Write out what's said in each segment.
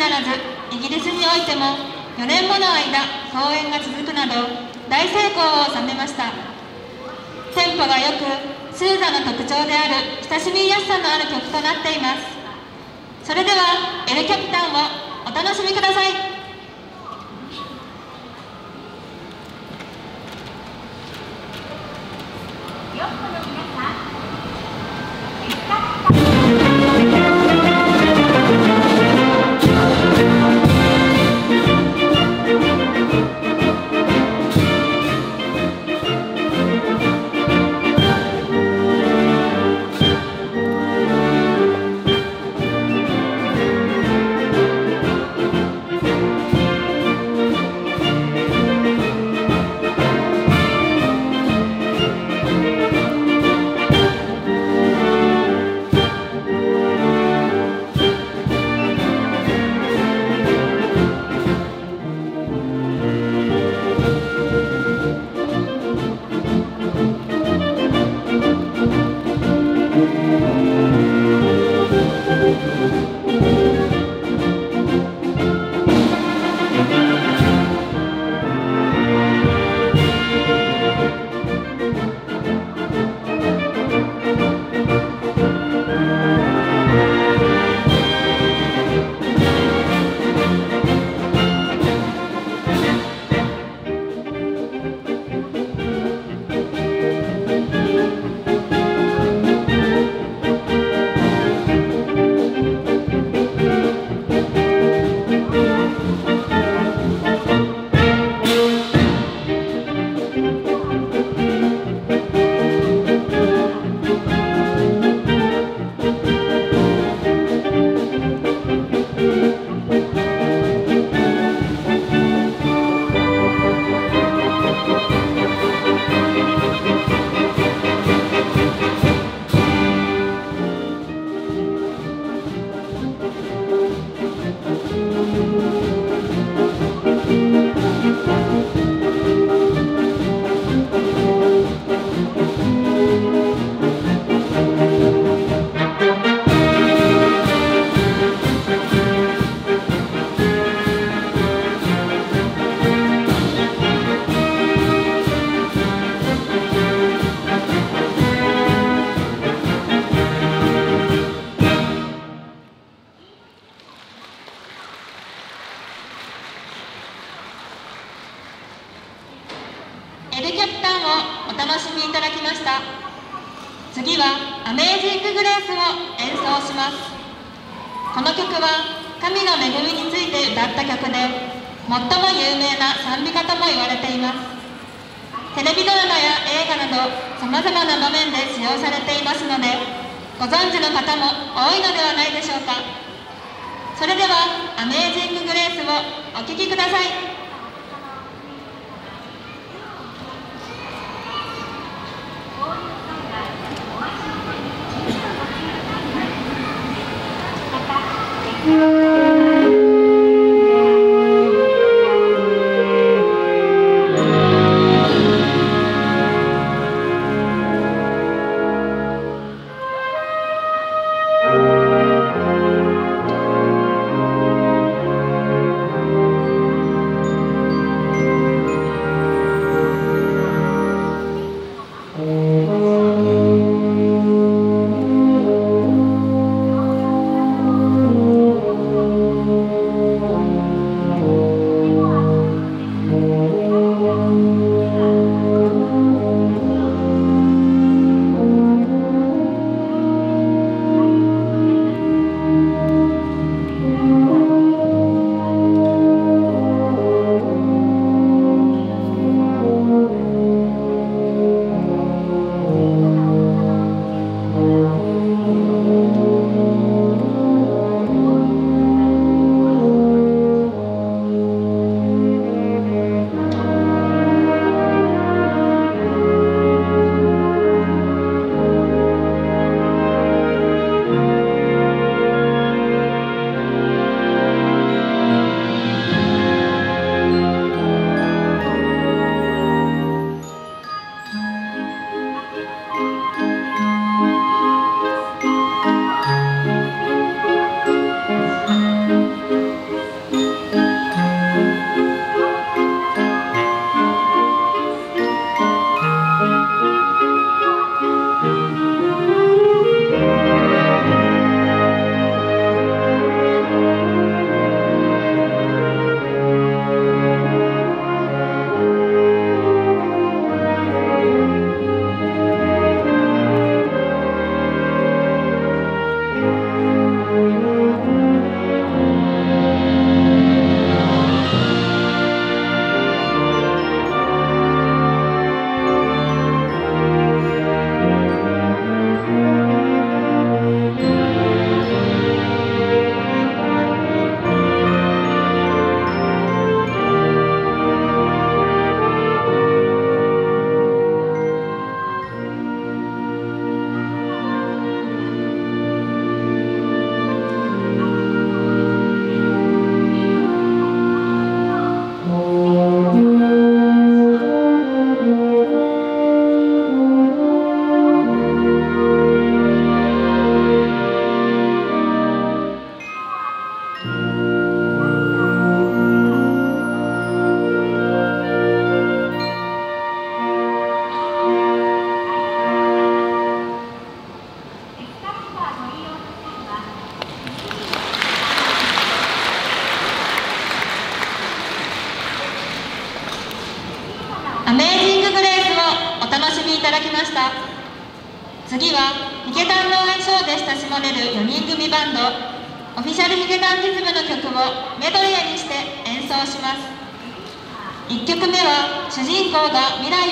ならずイギリスにおいても4年もの間公演が続くなど大成功を収めました。テンポがよくスーザの特徴である親しみやすさのある曲となっています。それでは L キャピタンをお楽しみください。ルキャピタンをお楽しみいただきました。次はアメージング・グレースを演奏します。この曲は神の恵みについて歌った曲で最も有名な賛美歌とも言われています。テレビドラマや映画などさまざまな場面で使用されていますのでご存知の方も多いのではないでしょうか。それでは「アメージング・グレース」をお聴きください。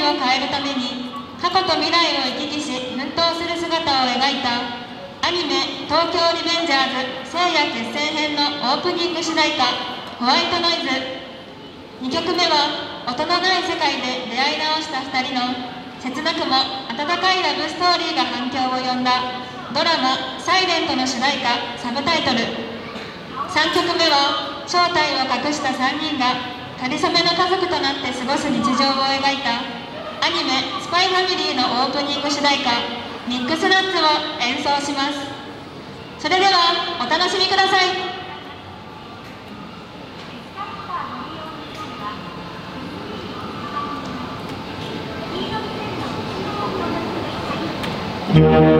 を変えるために過去と未来を行き来し奮闘する姿を描いたアニメ「東京リベンジャーズ聖夜決戦編」のオープニング主題歌「ホワイトノイズ」2曲目は音のない世界で出会い直した2人の切なくも温かいラブストーリーが反響を呼んだドラマ「サイレントの主題歌サブタイトル。3曲目は正体を隠した3人がかりそめの家族となって過ごす日常を描いたアニメ「スパイファミリー」のオープニング主題歌「ミックスナッツ」を演奏します。それではお楽しみください。Thank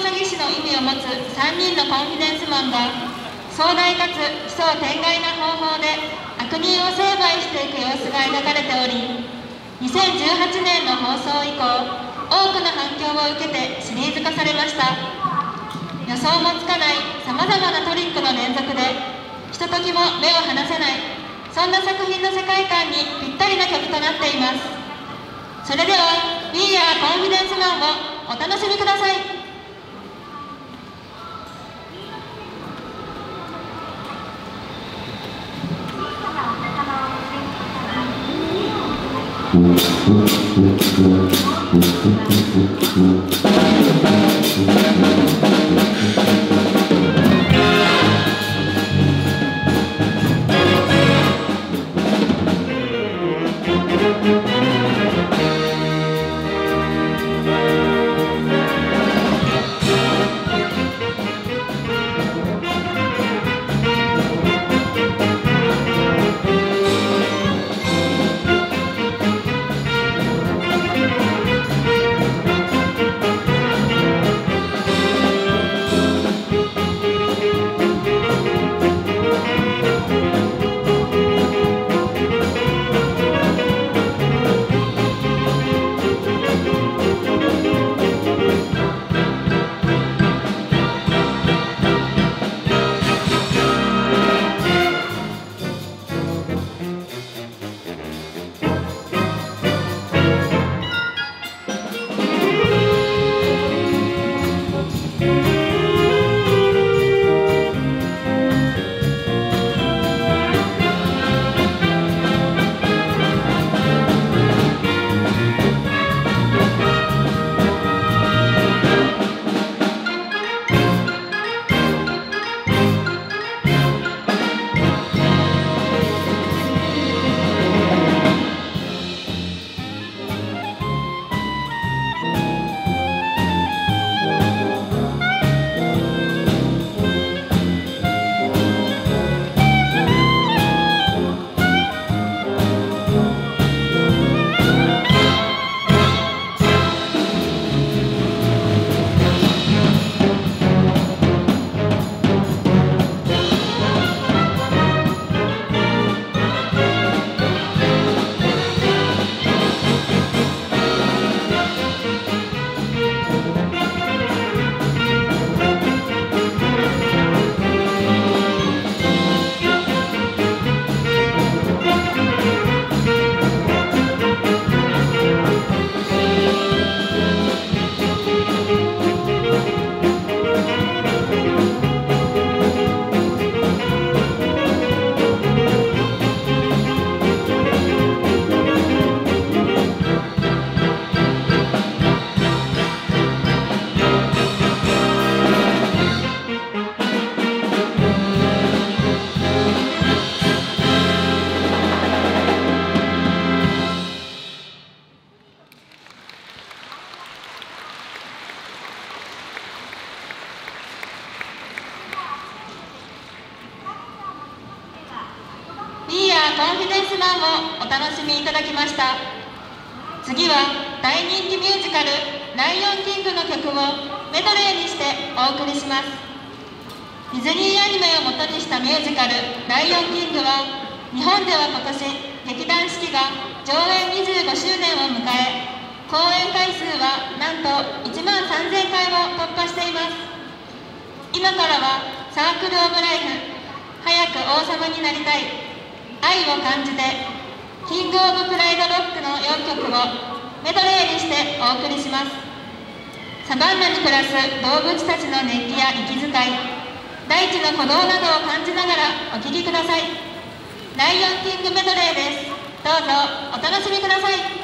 詐欺師の意味を持つ3人のコンフィデンスマンが壮大かつ奇想天外な方法で悪人を成敗していく様子が描かれており2018年の放送以降多くの反響を受けてシリーズ化されました。予想もつかないさまざまなトリックの連続でひとときも目を離せないそんな作品の世界観にぴったりな曲となっています。それでは「We Are Confidence Man」をお楽しみください。コン今からはサークル・オブ・ライフ早く王様になりたい。愛を感じてキングオブプライドロックの4曲をメドレーにしてお送りします。サバンナに暮らす動物たちの熱気や息遣い大地の鼓動などを感じながらお聴きください。ライオンキングメドレーです。どうぞお楽しみください。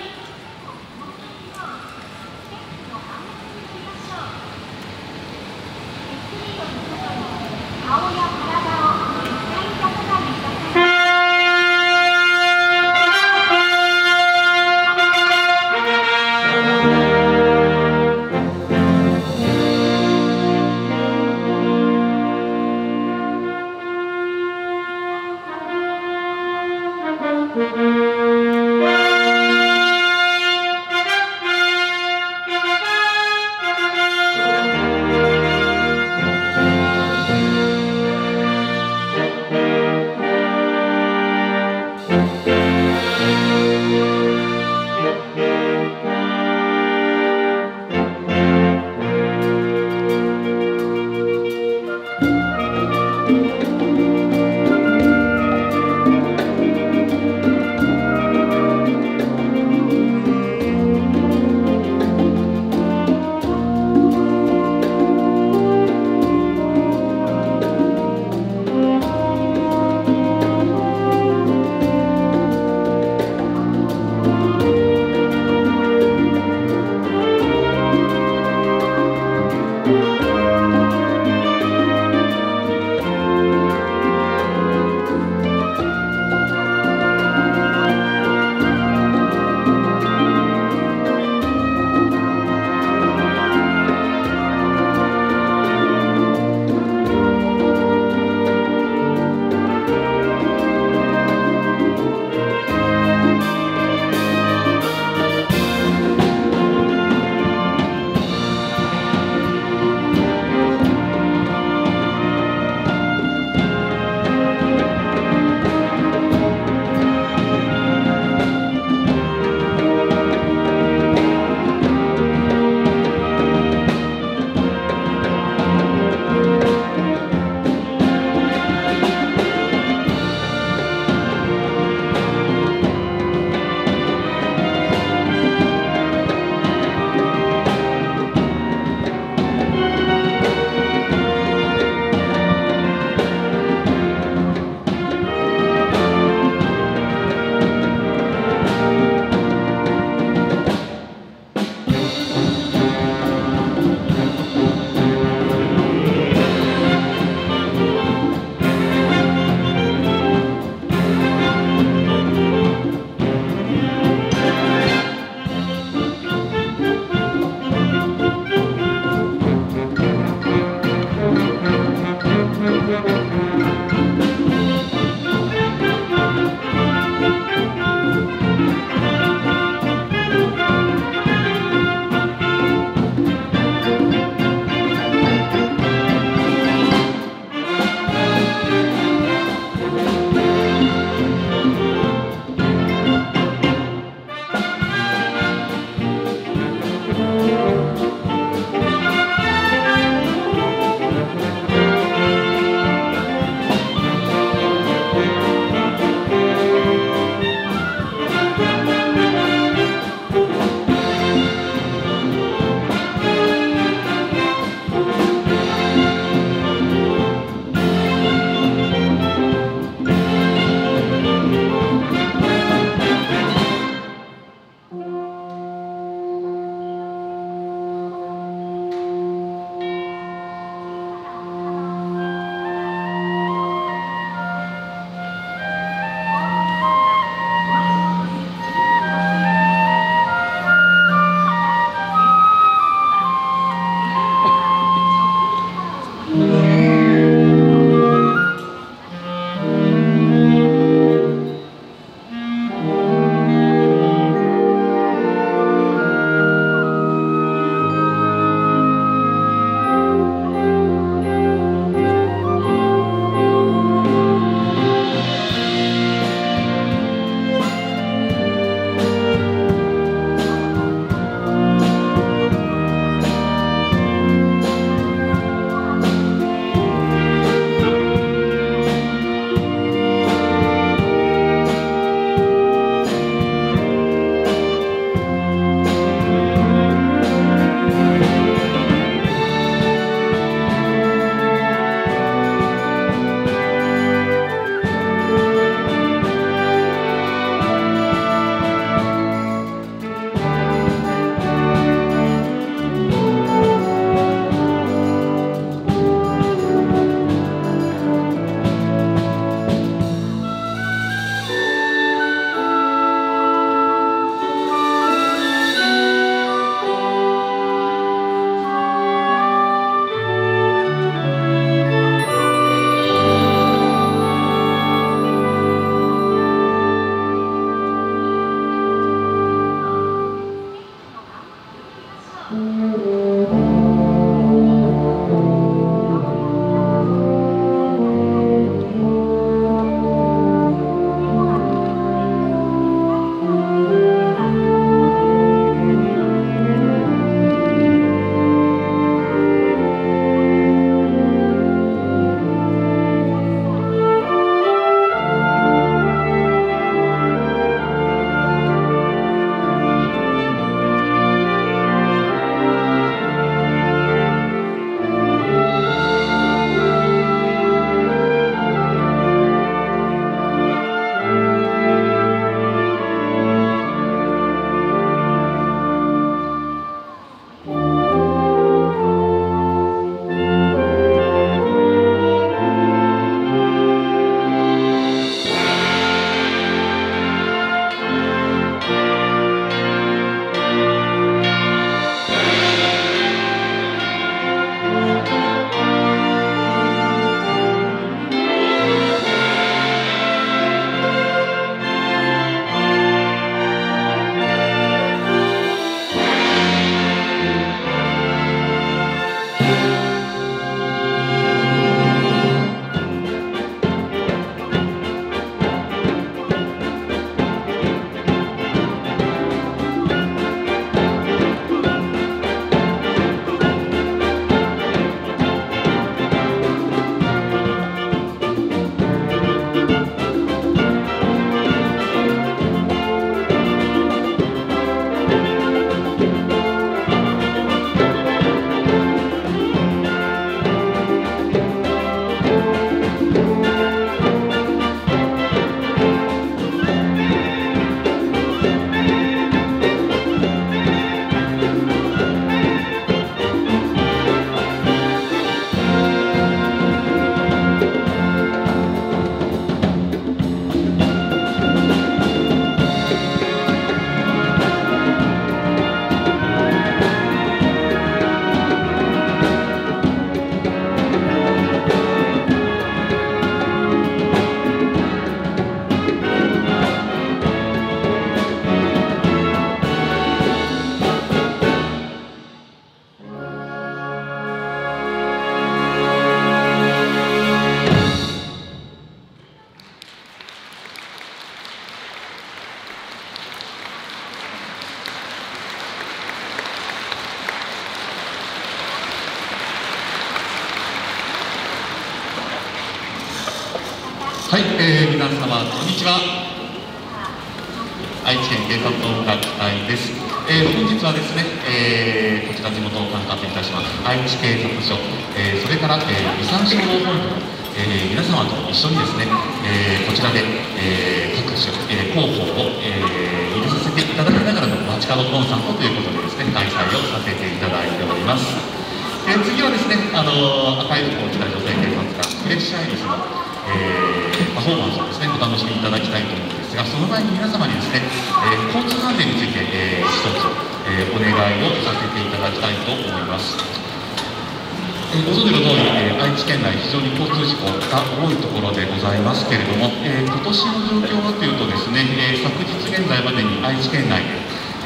え、ご存知の通り、えー、愛知県内非常に交通事故が多いところでございますけれども、えー、今年の状況はというとですね、えー、昨日現在までに愛知県内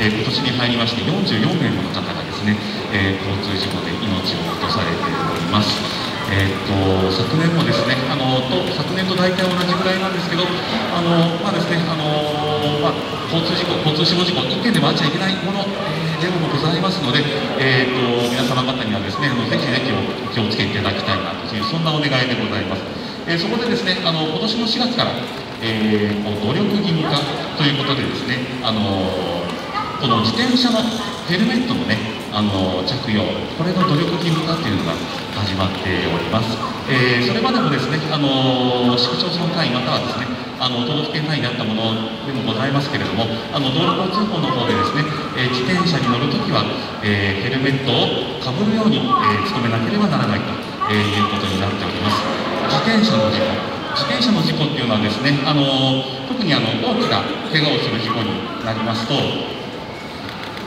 え、今年に入りまして44名もの方がですね、え、交通事故で命を落とされております。えーと、昨年もですねあのと昨年と大体同じぐらいなんですけどあの、まあですねあのまあ、交通事故交通死亡事故1件でもあっちゃいけないもの、えー、でもございますので、えーと、皆様方にはですねあのぜひぜひお気をつけていただきたいなというそんなお願いでございます。えー、そこでですねあの今年の4月から、えー、努力義務化ということでですねあのこの自転車のヘルメットのねあの着用これの努力義務化というのが始まっております、えー、それまでもですねあの市区町村単位またはですねあの都道府県単位であったものでもございますけれどもあの道路交通法の方でですね、えー、自転車に乗るときは、えー、ヘルメットをかぶるように、え努めなければならないと、えいうことになっております。自転車の事故。自転車の事故っていうのはですね、あの特にあの大きな怪我をする事故になりますと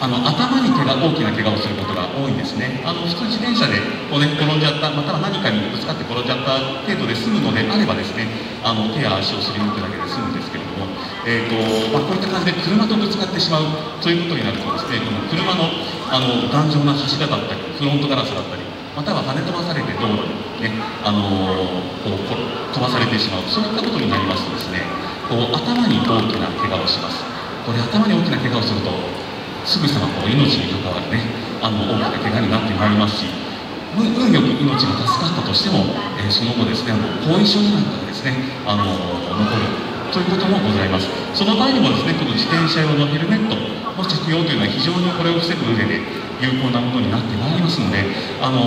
あの頭に怪我大きな怪我をすることが多いんですね。あの普通自転車でこう、ね、転んじゃったまたは何かにぶつかって転んじゃった程度で済むのであればですねあの手や足をすりむくだけで済むんですけれども、えーとまあ、こういった感じで車とぶつかってしまうということになるとですねこの車のあの頑丈な柱だったりフロントガラスだったりまたは跳ね飛ばされて道路に、ねあのこう飛ばされてしまう。そういったことになりますとですねこう頭に大きな怪我をします。これ頭に大きな怪我をするとすぐさまこう命に関わるねあの大きな怪我になってまいりますし運よく命が助かったとしても、えー、その後ですねあの後遺症なんかがですねあの残るということもございます。その場合にもですねこの自転車用のヘルメットの着用というのは非常にこれを防ぐ上で有効なものになってまいりますので、あの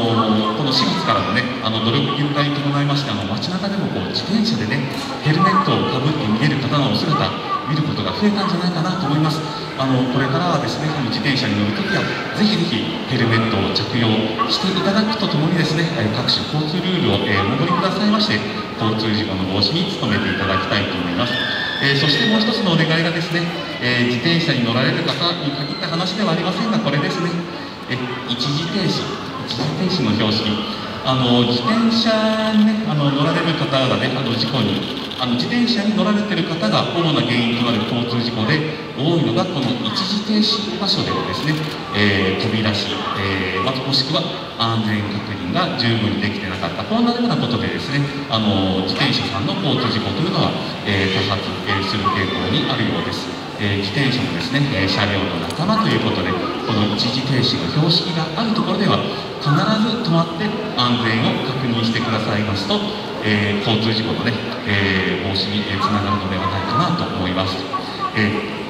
この4月からのねあの努力義務化に伴いましてあの街中でもこう自転車でねヘルメットをかぶって逃げる方のお姿見ることが増えたんじゃないかなと思います。あのこれからはですねこの自転車に乗るときはぜひぜひヘルメットを着用していただくとともにですね各種交通ルールを、え、お守りくださいまして交通事故の防止に努めていただきたいと思います。えー、そしてもう一つのお願いがですね、えー、自転車に乗られる方に限った話ではありませんがこれですね、え一時停止一時停止の標識。あの自転車に、ね、あの乗られる方がねあの事故にあの自転車に乗られている方が主な原因となる交通事故で多いのがこの一時停止場所でのですね、えー、飛び出し、えー、もしくは安全確認が十分にできてなかったこんなようなことでですねあの自転車さんの交通事故というのは、えー、多発、えする傾向にあるようです。え自転車のですね、え車両の仲間ということでこの一時停止の標識があるところでは必ず止まって安全を確認してくださいますとえー、交通事故のね、え、防止につながるのではないかなと思います。え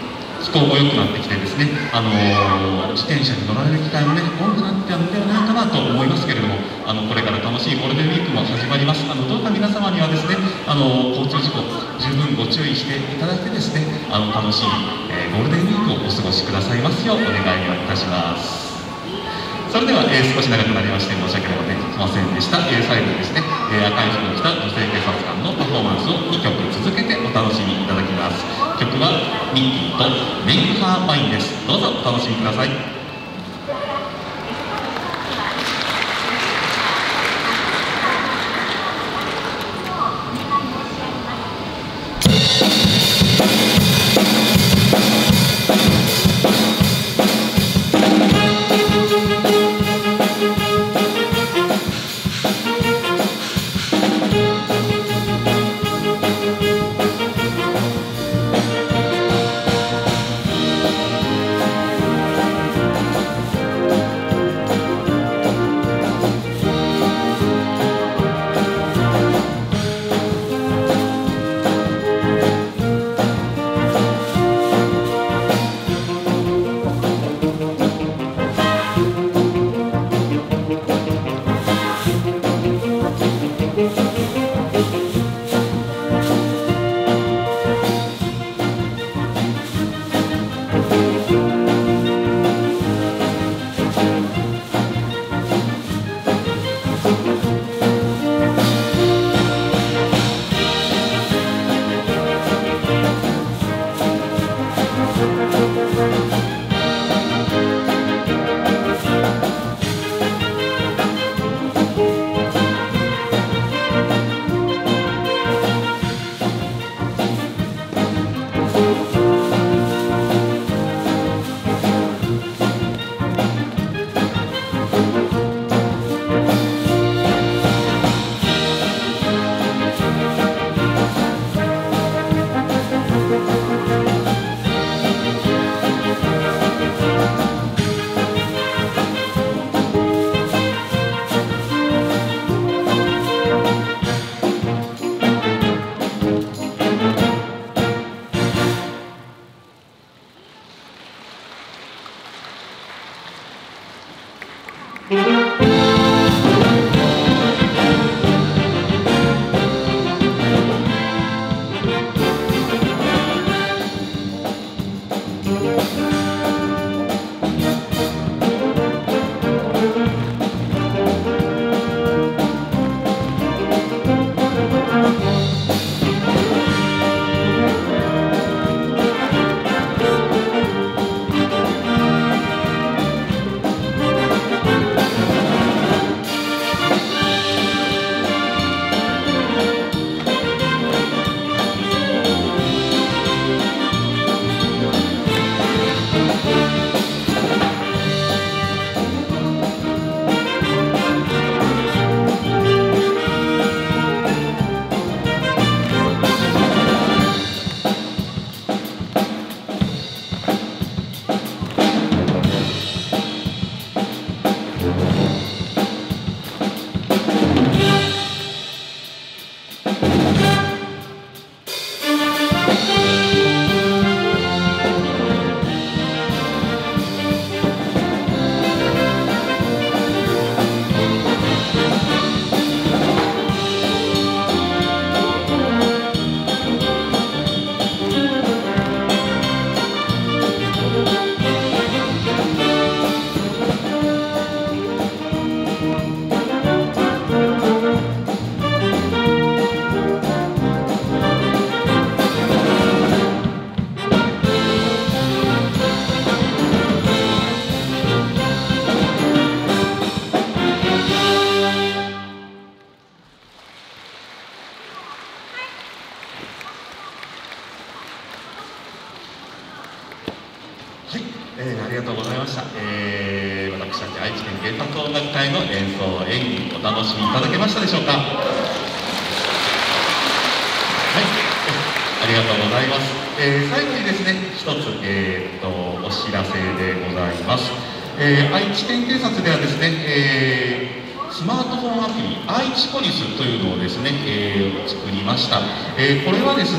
気候も良くなってきてですね、あのー、自転車に乗られる機会もね、多くなってるのではないかなと思いますけれども、あのこれから楽しいゴールデンウィークも始まります。あのどうか皆様にはですね、あの交通事故、十分ご注意していただいてですね、あの楽しい、えー、ゴールデンウィークをお過ごしくださいますようお願いをいたします。それでは、えー、少し長くなりまして申し訳ございませんでした、えー、最後にですね、えー、赤い服を着た女性警察官のパフォーマンスを2曲続けてお楽しみいただきますはミッキーとメインハーパインです。どうぞお楽しみください。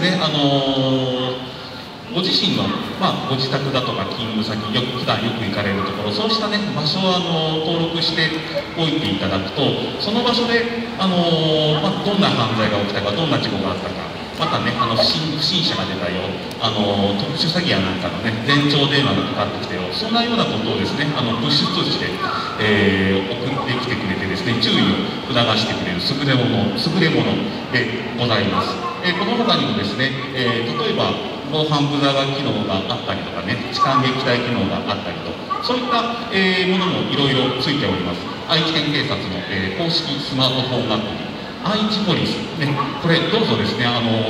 ね、あのーご自身の、まあ、ご自宅だとか勤務先よく普段よく行かれるところそうしたね場所をあの登録しておいていただくとその場所であの、まあ、どんな犯罪が起きたかどんな事故があったかまたねあの不審不審者が出たよあの特殊詐欺やなんかのね前兆電話がかかってきたよそんなようなことをですねあのプッシュ通知で、えー、送ってきてくれてですね注意を促してくれる優れもの優れものでございます、え、この他にもですね、え、例えば防犯ブザー機能があったりとかね痴漢撃退機能があったりとそういった、え、ものもいろいろついております。愛知県警察の、え、公式スマートフォンアプリ愛知ポリス、ね、これどうぞですねあの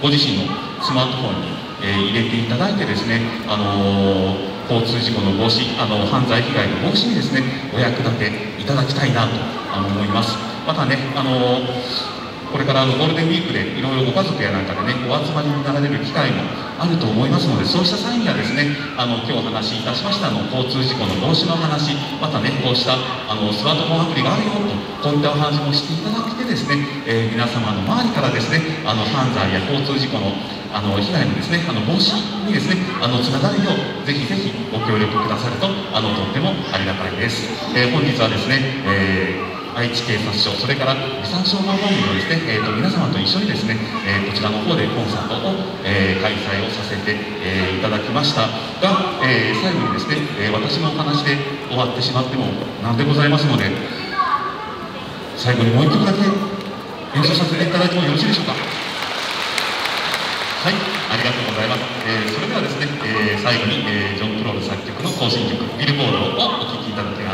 ご自身のスマートフォンに、え、入れていただいてですねあの交通事故の防止あの犯罪被害の防止にですねお役立ていただきたいなと思います。またねあのこれからあのゴールデンウィークでいろいろご家族やなんかでねお集まりになられる機会もあると思いますのでそうした際にはですねあの今日お話しいたしましたの交通事故の防止の話またねこうしたあのスマートフォンアプリがあるよとこういったお話もしていただけてですね、えー、皆様の周りからですねあの犯罪や交通事故のあの被害のですねあの防止にですねあのつながるようぜひぜひご協力くださるとあのとってもありがたいです、えー、本日はですね、えー愛知警察署それから遺産消防本部のですね、えーと、皆様と一緒にですね、えー、こちらの方でコンサートを、えー、開催をさせて、えー、いただきましたが、え最後にですね、え私の話で終わってしまってもなんでございますので最後にもう一曲だけ演奏させていただいてもよろしいでしょうかはい、ありがとうございます。えー、それではですね、えー、最後に、えー、ジョン・クロール作曲の更新曲「ビルボード」をお聴きいただきます。